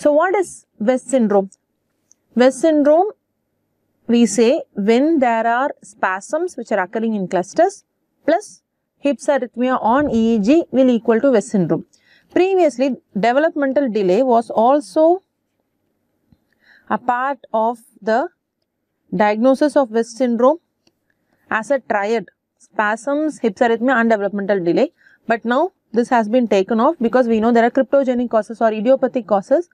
So, what is West syndrome? West syndrome, we say when there are spasms which are occurring in clusters plus hypsarrhythmia on EEG will equal to West syndrome. Previously, developmental delay was also a part of the diagnosis of West syndrome as a triad spasms, hypsarrhythmia and developmental delay. But now this has been taken off because we know there are cryptogenic causes or idiopathic causes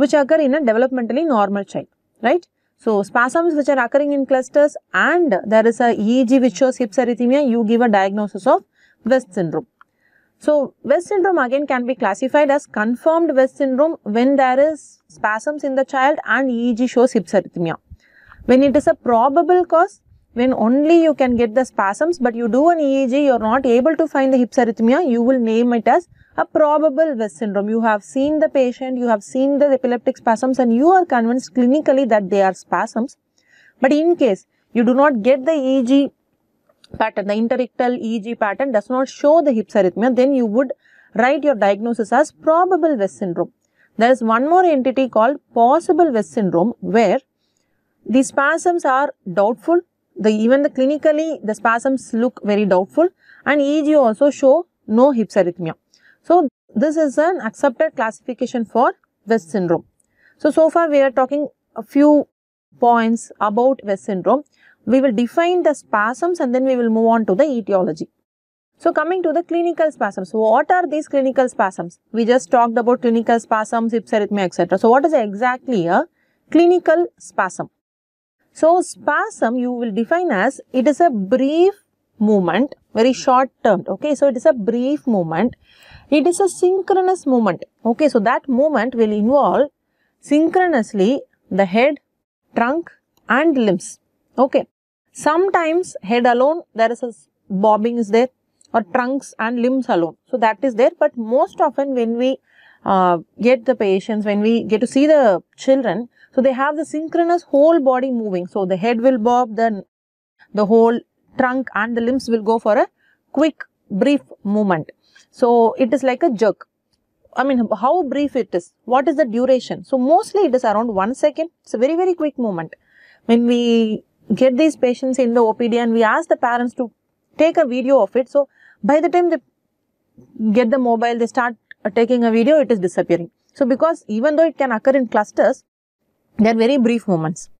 which occur in a developmentally normal child, right? So, spasms which are occurring in clusters and there is a EEG which shows hypsarrhythmia, you give a diagnosis of West syndrome. So, West syndrome again can be classified as confirmed West syndrome when there is spasms in the child and EEG shows hypsarrhythmia. When it is a probable cause, when only you can get the spasms but you do an EEG, you are not able to find the hypsarrhythmia, you will name it as a probable West syndrome. You have seen the patient, you have seen the epileptic spasms and you are convinced clinically that they are spasms. But in case you do not get the EEG pattern, the interictal EEG pattern does not show the hypsarrhythmia, then you would write your diagnosis as probable West syndrome. There is one more entity called possible West syndrome where the spasms are doubtful. The even the clinically the spasms look very doubtful and EEG also show no hypsarrhythmia. So this is an accepted classification for West syndrome. So so far we are talking a few points about West syndrome. We will define the spasms and then we will move on to the etiology. So coming to the clinical spasms, what are these clinical spasms? We just talked about clinical spasms, hypsarrhythmia, etc. So what is exactly a clinical spasm? So, spasm you will define as it is a brief movement, very short term. Okay, so it is a brief movement. It is a synchronous movement. Okay, so that movement will involve synchronously the head, trunk, and limbs. Okay, sometimes head alone there is a bobbing is there or trunks and limbs alone. So that is there, but most often when we uh, get the patients, when we get to see the children, so they have the synchronous whole body moving. So the head will bob, then the whole trunk and the limbs will go for a quick brief movement. So it is like a jerk. I mean, how brief it is? What is the duration? So mostly it is around one second. It's a very, very quick movement. When we get these patients in the OPD and we ask the parents to take a video of it. So by the time they get the mobile, they start taking a video, it is disappearing. So because even though it can occur in clusters, they are very brief moments.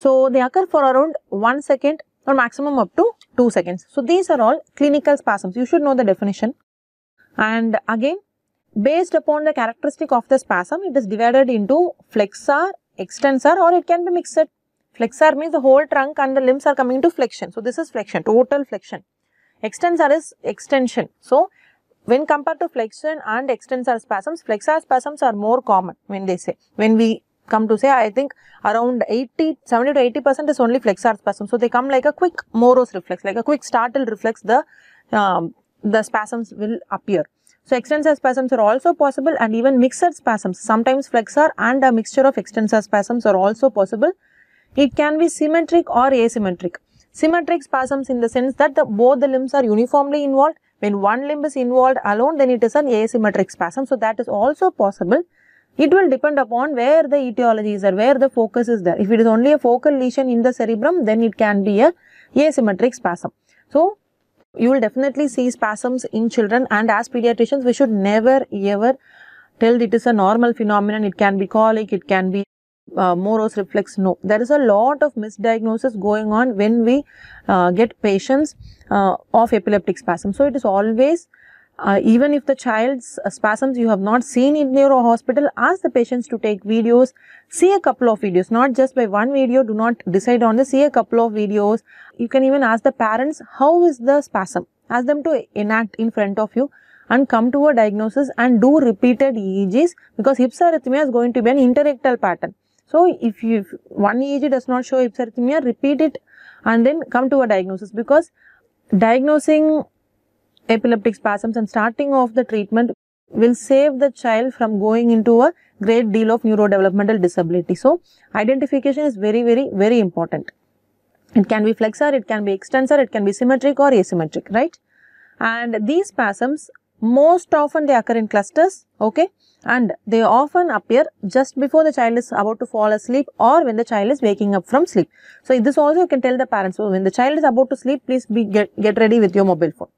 So, they occur for around 1 second or maximum up to 2 seconds. So, these are all clinical spasms. You should know the definition. And again, based upon the characteristic of the spasm, it is divided into flexor, extensor or it can be mixed. Flexor means the whole trunk and the limbs are coming to flexion. So, this is flexion, total flexion. Extensor is extension. So, when compared to flexion and extensor spasms, flexor spasms are more common when they say, when we come to say, I think around 80, 70 to 80 percent is only flexor spasm. So, they come like a quick Moro reflex, like a quick startle reflex, the, um, the spasms will appear. So, extensor spasms are also possible and even mixed spasms, sometimes flexor and a mixture of extensor spasms are also possible. It can be symmetric or asymmetric. Symmetric spasms in the sense that the, both the limbs are uniformly involved. When one limb is involved alone, then it is an asymmetric spasm. So, that is also possible. It will depend upon where the etiology is or where the focus is there. If it is only a focal lesion in the cerebrum, then it can be a asymmetric spasm. So, you will definitely see spasms in children and as pediatricians, we should never ever tell that it is a normal phenomenon. It can be colic, it can be uh, Moro reflex. No, there is a lot of misdiagnosis going on when we uh, get patients uh, of epileptic spasm. So, it is always uh, even if the child's uh, spasms you have not seen in neuro hospital, ask the patients to take videos, see a couple of videos, not just by one video, do not decide on this, see a couple of videos. You can even ask the parents, how is the spasm? Ask them to enact in front of you and come to a diagnosis and do repeated EEGs because hypsarrhythmia is going to be an interictal pattern. So, if you if one EEG does not show hypsarrhythmia, repeat it and then come to a diagnosis because diagnosing epileptic spasms and starting off the treatment will save the child from going into a great deal of neurodevelopmental disability. So, identification is very, very, very important. It can be flexor, it can be extensor, it can be symmetric or asymmetric, right? And these spasms most often they occur in clusters, okay, and they often appear just before the child is about to fall asleep or when the child is waking up from sleep. So, this also you can tell the parents, so when the child is about to sleep, please be get, get ready with your mobile phone.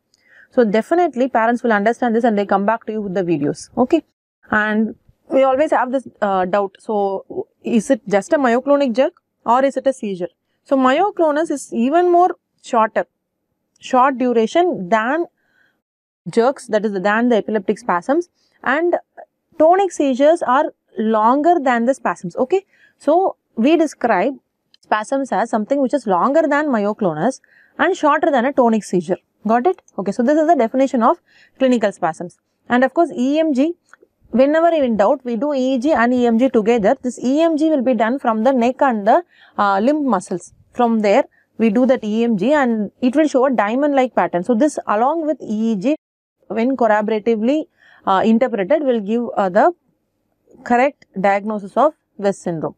So, definitely parents will understand this and they come back to you with the videos, okay. And we always have this uh, doubt, so is it just a myoclonic jerk or is it a seizure? So, myoclonus is even more shorter, short duration than jerks that is than the epileptic spasms. And tonic seizures are longer than the spasms. Okay? So we describe spasms as something which is longer than myoclonus and shorter than a tonic seizure got it? Okay so this is the definition of clinical spasms. And of course emg whenever in doubt we do eeg and emg together. This emg will be done from the neck and the uh, limb muscles. From there we do that emg and it will show a diamond like pattern. So this along with eeg when corroboratively uh, interpreted will give uh, the correct diagnosis of West syndrome.